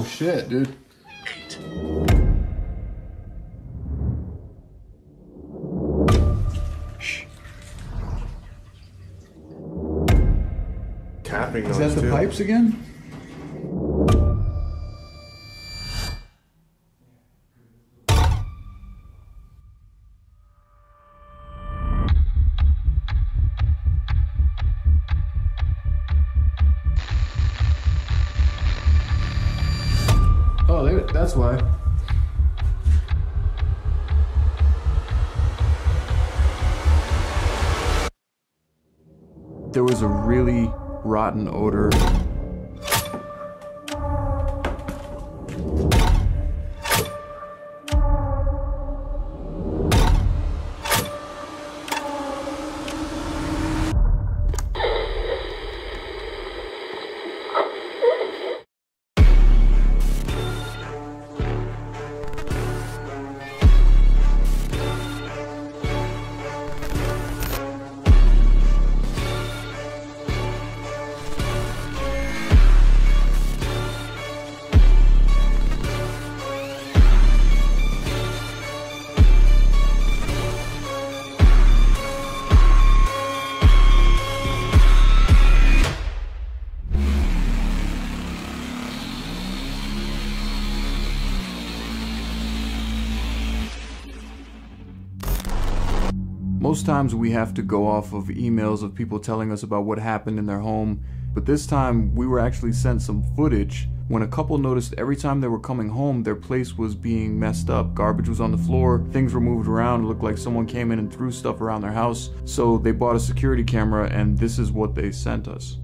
Oh shit, dude. Tapping Is that the too. pipes again? That's why. There was a really rotten odor. Most times we have to go off of emails of people telling us about what happened in their home, but this time we were actually sent some footage when a couple noticed every time they were coming home their place was being messed up. Garbage was on the floor, things were moved around, it looked like someone came in and threw stuff around their house. So they bought a security camera and this is what they sent us.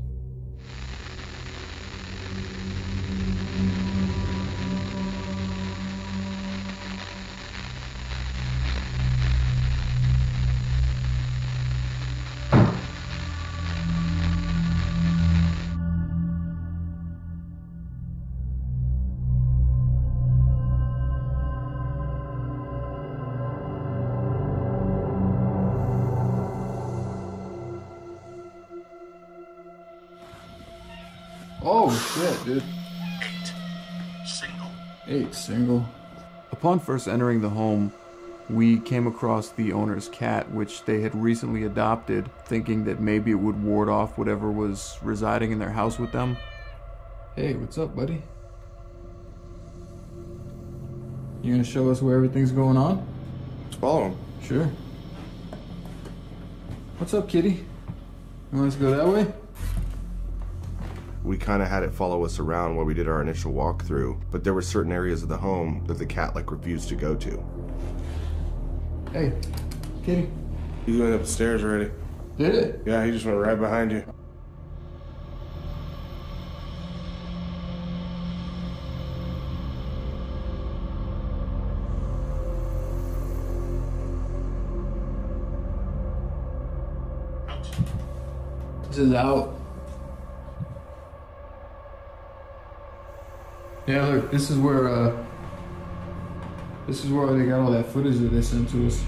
Dude. Eight. Single. Eight single. Upon first entering the home, we came across the owner's cat, which they had recently adopted, thinking that maybe it would ward off whatever was residing in their house with them. Hey, what's up, buddy? You gonna show us where everything's going on? Let's follow him. Sure. What's up, kitty? You want us to go that way? We kind of had it follow us around while we did our initial walkthrough, but there were certain areas of the home that the cat like refused to go to. Hey, kitty. He went upstairs already. Did it? Yeah, he just went right behind you. This is out. Yeah, look, this is where, uh, this is where they got all that footage that they sent to us.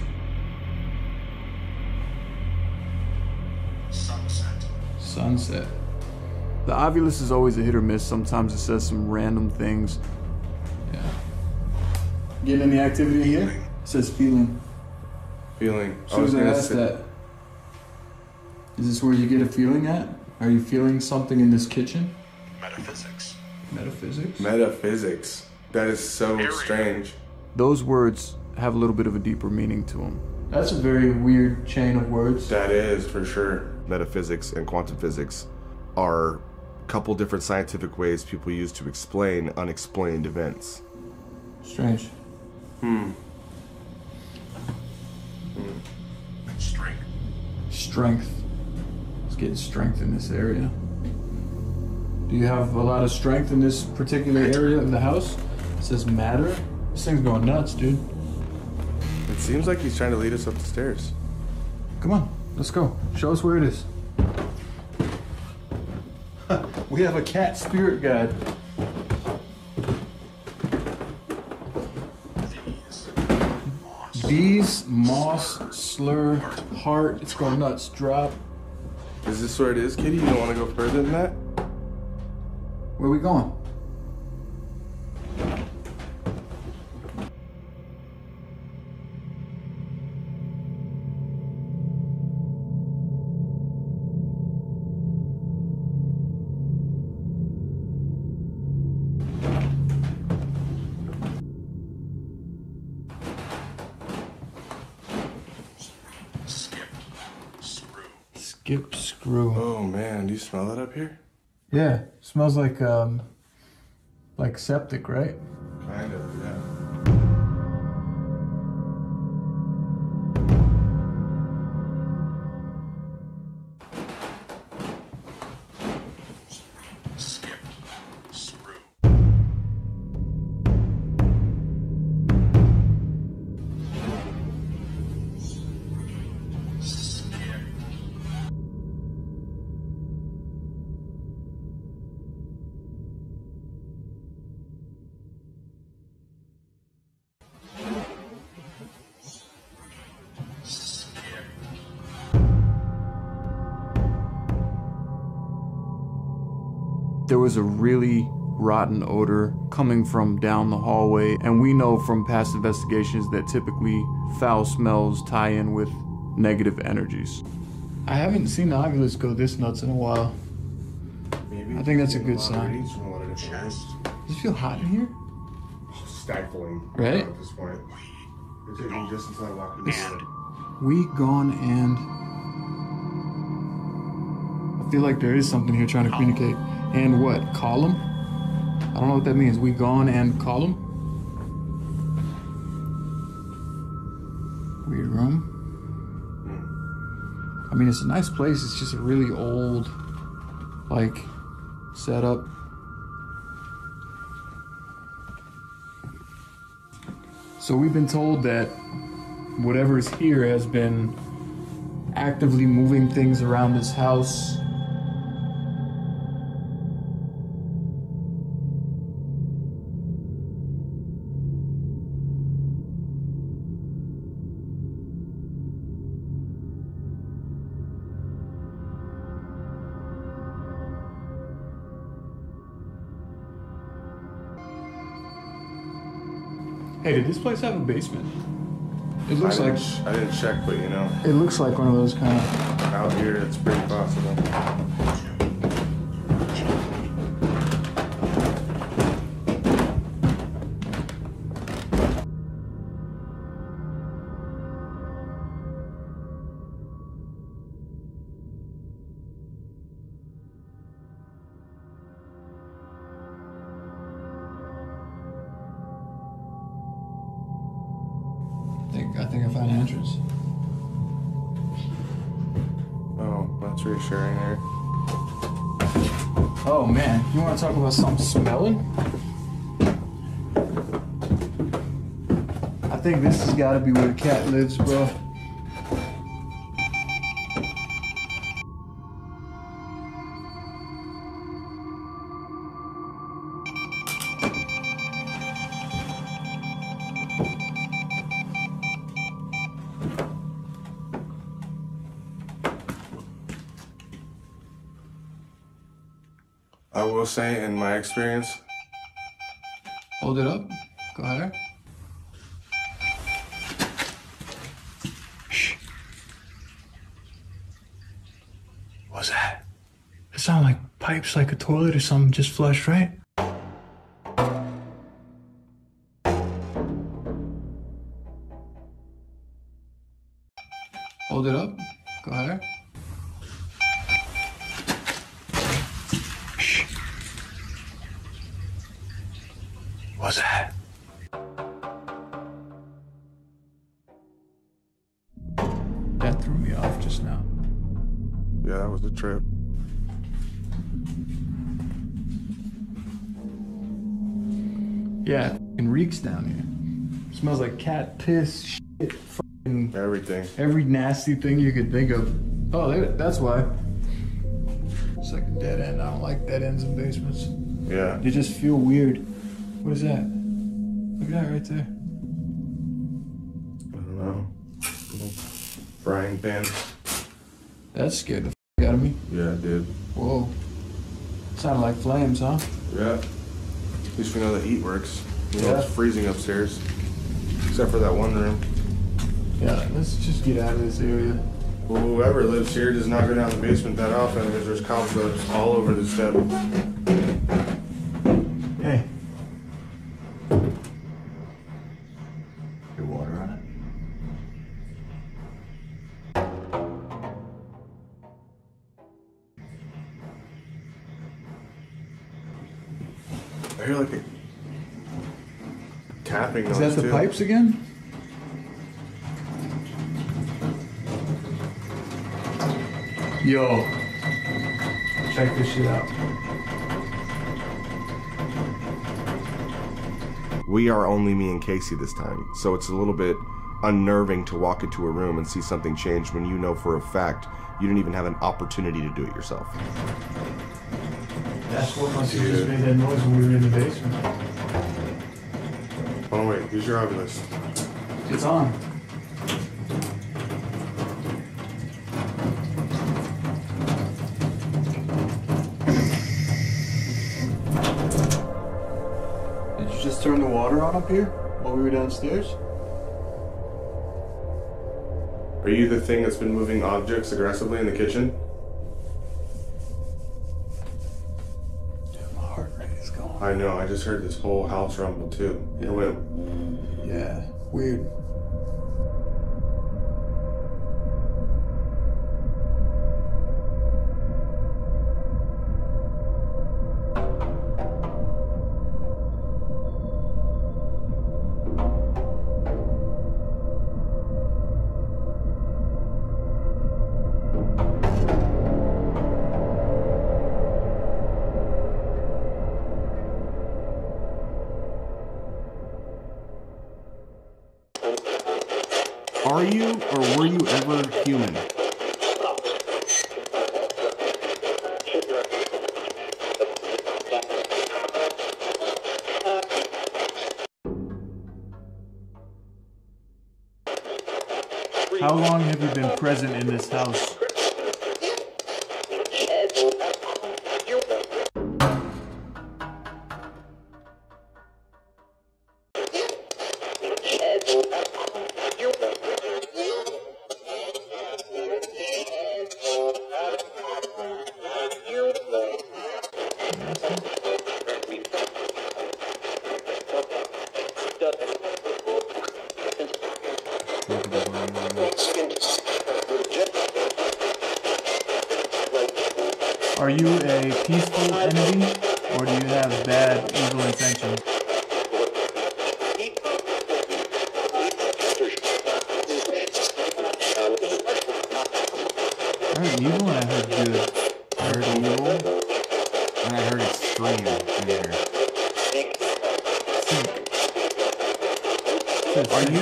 Sunset. Sunset. The Ovilus is always a hit or miss. Sometimes it says some random things. Yeah. Getting any activity here? It says feeling. Feeling. As soon as I gonna asked say- that, is this where you get a feeling at? Are you feeling something in this kitchen? Metaphysics. Metaphysics? Metaphysics. That is so Area. strange. Those words have a little bit of a deeper meaning to them. That's a very weird chain of words. That is for sure. Metaphysics and quantum physics are a couple different scientific ways people use to explain unexplained events. Strange. Hmm. hmm. Strength. Strength. Let's get strength in this area. Do you have a lot of strength in this particular area of the house? It says matter. This thing's going nuts, dude. It seems like he's trying to lead us up the stairs. Come on, let's go. Show us where it is. we have a cat spirit guide. These. Bees, moss, slur, heart. It's going nuts. Drop. Is this where it is, Kitty? You don't want to go further than that? Where are we going? Skip screw. Oh man, do you smell that up here? Yeah smells like um, like septic, right? Kind of, yeah. Was a really rotten odor coming from down the hallway, and we know from past investigations that typically foul smells tie in with negative energies. I haven't seen the Ovilus go this nuts in a while. Maybe. I think that's a good sign. readings from a lot of different ways. Does it feel hot in here? Stifling. Right? At this point. It took me just until I walked in the door. We gone and I feel like there is something here trying to communicate. And what? Column? I don't know what that means. We gone and column? Weird room. I mean, it's a nice place. It's just a really old, like, setup. So we've been told that whatever's here has been actively moving things around this house. Hey, did this place have a basement? It looks didn't, like I didn't check, but you know, it looks like one of those kind of out here it's pretty possible. Think this has got to be where the cat lives, bro. I will say, in my experience, Hold it up. Go higher. Shh. What's that? It sounded like pipes, like a toilet or something just flushed, right? Piss, shit, fucking Everything. every nasty thing you could think of. Oh, there- that's why. It's like a dead end. I don't like dead ends in basements. Yeah. They just feel weird. What is that? Look at that right there. I don't know. Little frying pan. That scared the f- out of me. Yeah, it did. Whoa. Sounded like flames, huh? Yeah. At least we know the heat works. We know Yeah. it's freezing upstairs. Except for that one room. Yeah, let's just get out of this area. Well, whoever lives here does not go down the basement that often because there's cobwebs all over the step. Tapping Is that the too. pipes again? Yo, check this shit out. We are only me and Casey this time, so it's a little bit unnerving to walk into a room and see something change when you know for a fact you didn't even have an opportunity to do it yourself. That's what have just made that noise when we were in the basement. Oh wait, here's your Ovilus. It's on. Did you just turn the water on up here while we were downstairs? Are you the thing that's been moving objects aggressively in the kitchen? I know, I just heard this whole house rumble too. It went Yeah, weird. You or were you ever human? How long have you been present in this house? Are you a peaceful entity, or do you have bad, evil intentions? I heard evil and I heard good. I heard evil, and I heard extreme in here. Are you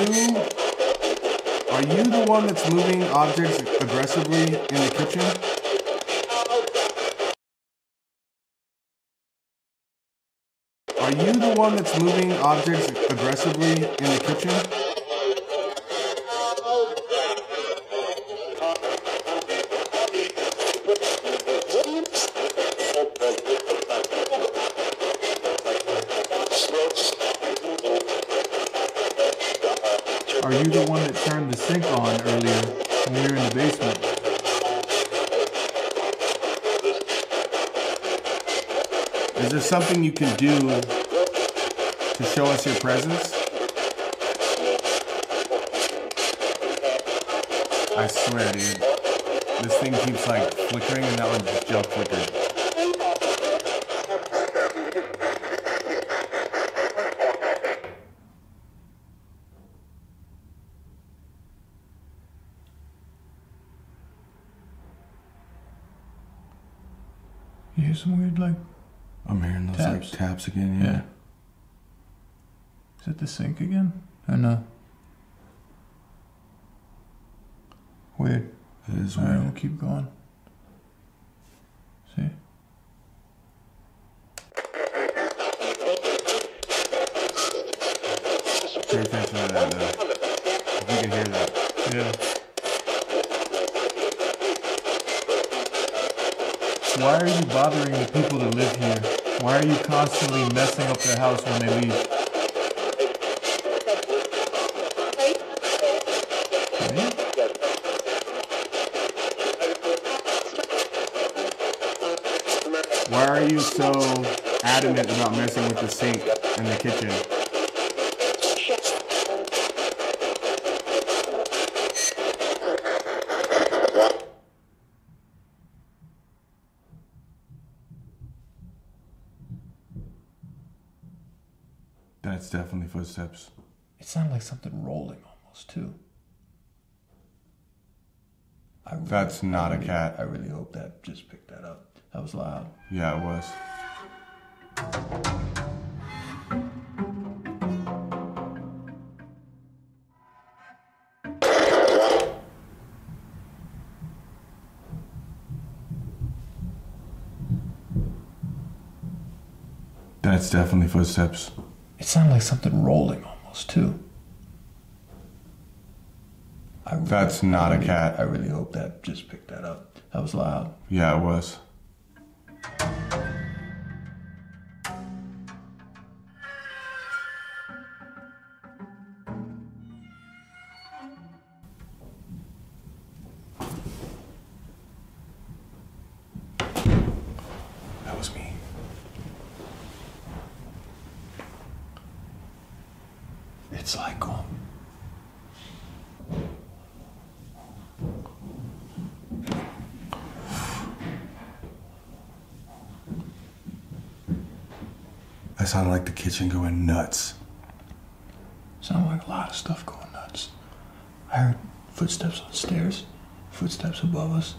are you the one that's moving objects aggressively in the kitchen? One that's moving objects aggressively in the kitchen? Are you the one that turned the sink on earlier when we were in the basement? Is there something you can do to show us your presence? I swear, dude. This thing keeps like flickering and that one just flickered. You hear some weird, like, I'm hearing those Taps. like taps again, yeah. Is it the sink again? Or no? Weird. It is Alright, we'll keep going. See? Pay attention to that though. If you can hear that. Yeah. Why are you bothering the people that live here? Why are you constantly messing up their house when they leave? Me? Why are you so adamant about messing with the sink in the kitchen? That's definitely footsteps. It sounded like something rolling almost too. I really- That's not I a really- cat. I really hope that just picked that up. That was loud. Yeah, it was. That's definitely footsteps. It sounded like something rolling almost too. I really- That's not I a really- cat. I really hope that just picked that up. That was loud. Yeah, it was. That sounded like the kitchen going nuts. Sounded like a lot of stuff going nuts. I heard footsteps on the stairs, footsteps above us,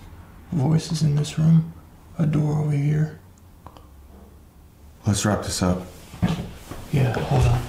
voices in this room, a door over here. Let's wrap this up. Yeah, hold on.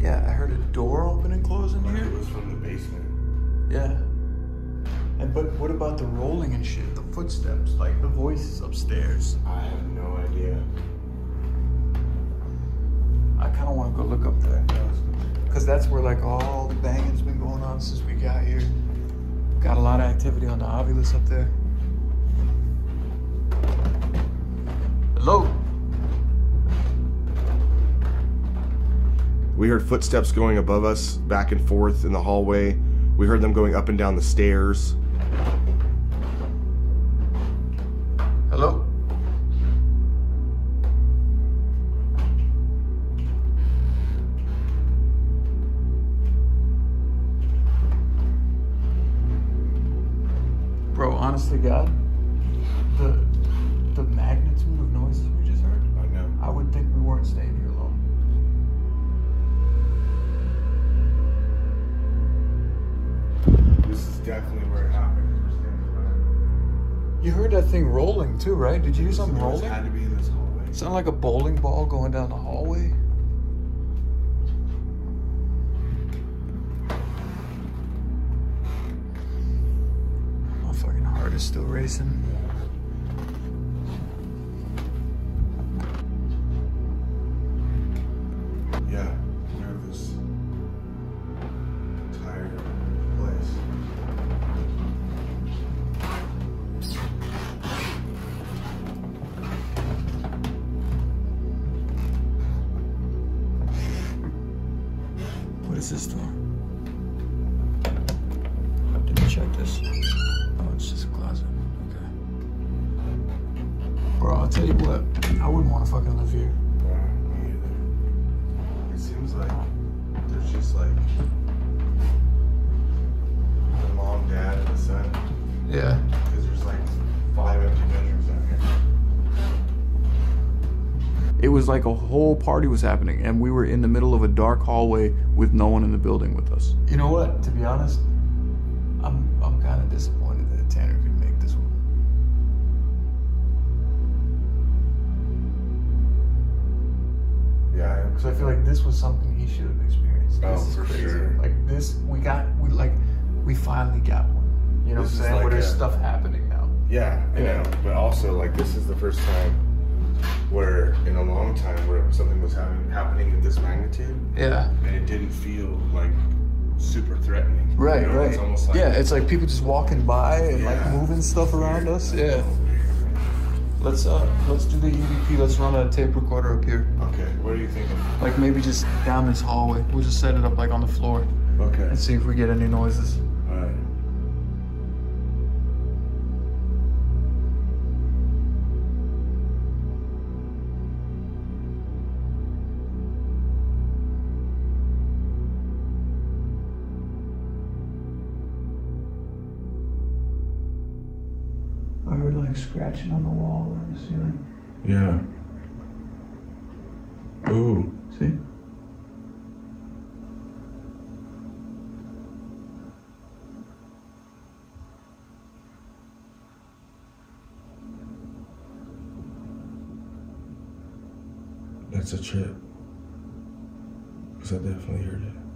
Yeah, I heard a door open and close in Like here. it was from the basement. Yeah. And but what about the rolling and shit? The footsteps, like the voices upstairs. I have no idea. I kind of want to go look up there. Cause that's where like all the banging's been going on since we got here. Got a lot of activity on the Ovilus up there. We heard footsteps going above us, back and forth in the hallway. We heard them going up and down the stairs. Hello. Bro, honest to God, definitely where it happened. 'cause we're standing around. You heard that thing rolling too, right? Did you hear something rolling? Had to be in this hallway. Sound like a bowling ball going down the hallway. My fucking heart is still racing. I wouldn't want to fucking live here. Yeah, me either. It seems like there's just like the mom, dad, and the son. Yeah. Because there's like five empty bedrooms out here. It was like a whole party was happening, and we were in the middle of a dark hallway with no one in the building with us. You know what? To be honest, I'm I'm kind of disappointed Because I feel like this was something he should have experienced. Oh, this is for crazy. sure. Like this, we got we like we finally got one. You know This what I'm saying? Where like there's a- stuff happening now. Yeah, I Yeah. know. But also, like, this is the first time where, in a long time, where something was having, happening at this magnitude, Yeah. and it didn't feel like super threatening. Right, You know, right. It's almost like yeah, it's like people just walking by and like moving stuff around us. Yeah. Let's uh let's do the EVP. Let's run a tape recorder up here. Okay, what are you thinking? Like maybe just down this hallway. We'll just set it up like on the floor Okay. and see if we get any noises. Scratching on the wall or the ceiling. Yeah. Ooh. See? That's a chip. Because I definitely heard it.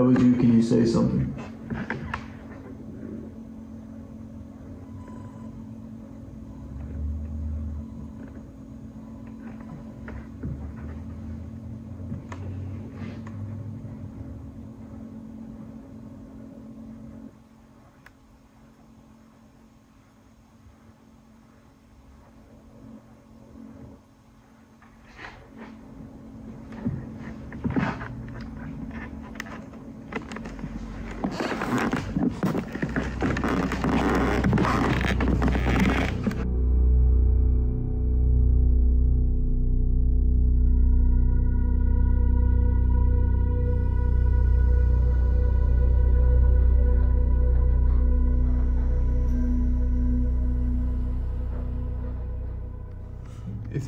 Can you say something?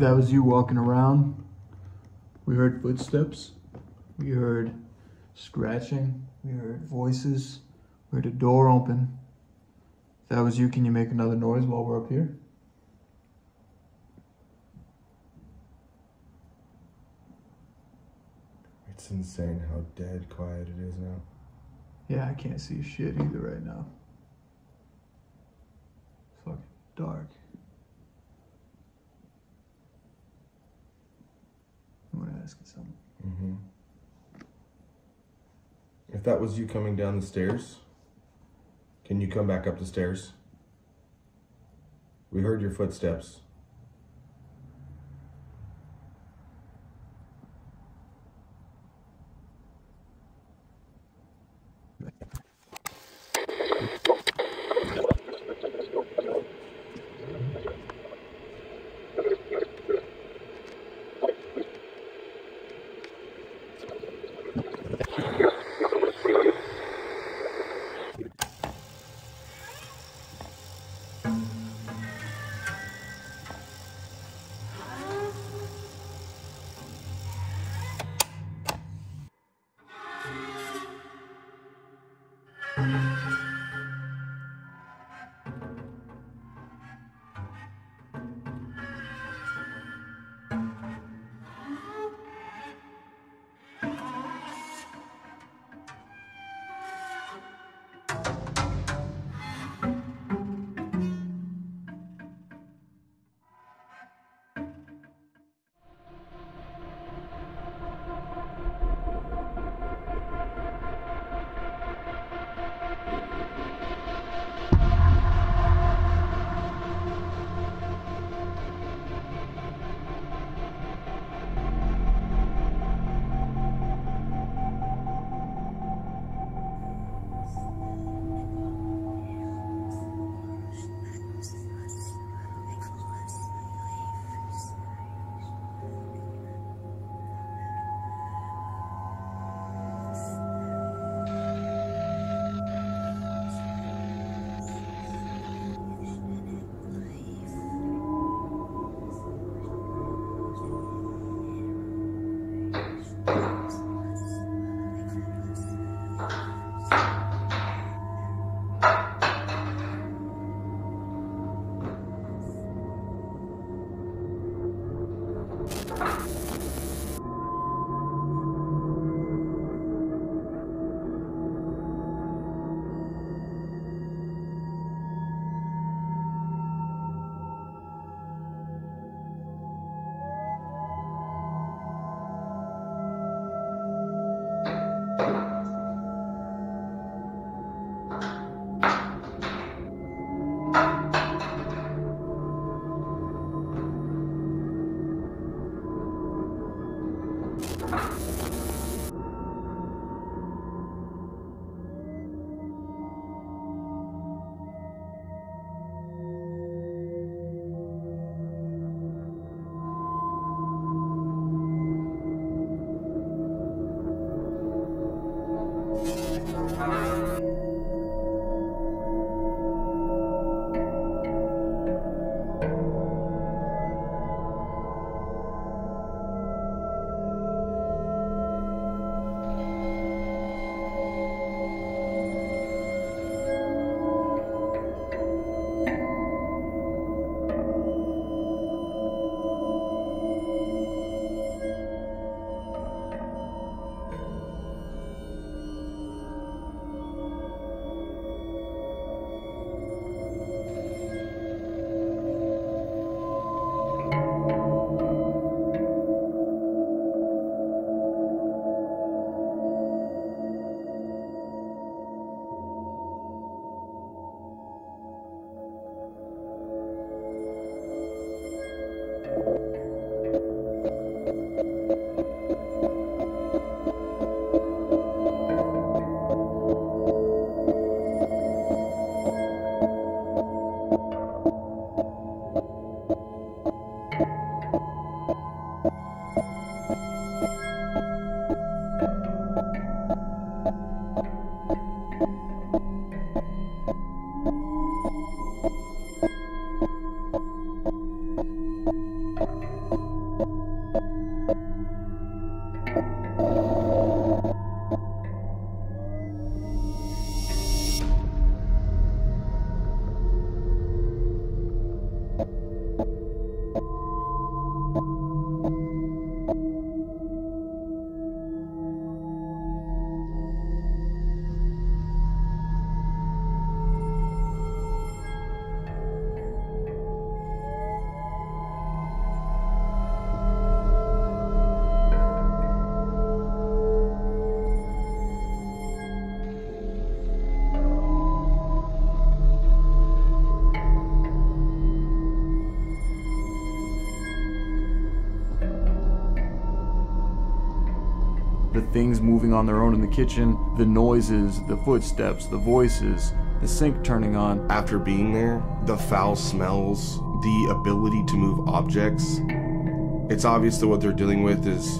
That was you walking around, we heard footsteps, we heard scratching, we heard voices, we heard a door open. If that was you, can you make another noise while we're up here? It's insane how dead quiet it is now. Yeah, I can't see shit either right now. It's fucking dark. I'm gonna ask you something. Mm-hmm. If that was you coming down the stairs, can you come back up the stairs? We heard your footsteps. Things moving on their own in the kitchen, the noises, the footsteps, the voices, the sink turning on. After being there, the foul smells, the ability to move objects, it's obvious that what they're dealing with is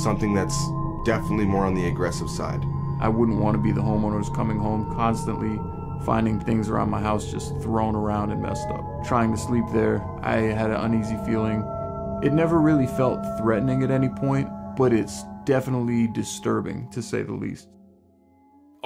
something that's definitely more on the aggressive side. I wouldn't want to be the homeowner who's coming home constantly finding things around my house just thrown around and messed up. Trying to sleep there, I had an uneasy feeling. It never really felt threatening at any point, but it's definitely disturbing to say the least.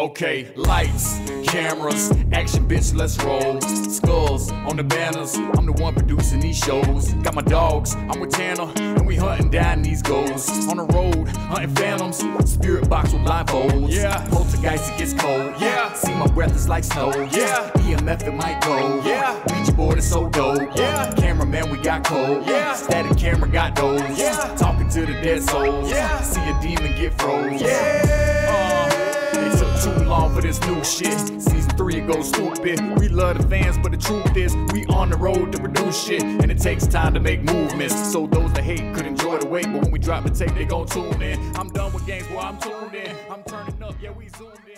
Okay, lights, cameras, action, bitch, let's roll. Skulls on the banners, I'm the one producing these shows. Got my dogs, I'm with Tanner, and we hunting down these goals. On the road, hunting phantoms, spirit box with blindfolds. Yeah, poltergeist, it gets cold. Yeah, see my breath is like snow. Yeah, EMF, it might go. Yeah, Ouija board is so dope. Yeah, cameraman, we got cold. Yeah, static camera got those. Yeah, talking to the dead souls. Yeah, see a demon get froze. Yeah. Too long for this new shit. Season three, it goes stupid. We love the fans, but the truth is, we on the road to produce shit, and it takes time to make movements. So those that hate could enjoy the wait, but when we drop the tape, they gon' tune in. I'm done with games, boy, I'm tuned in. I'm turning up, yeah, we zoomed in.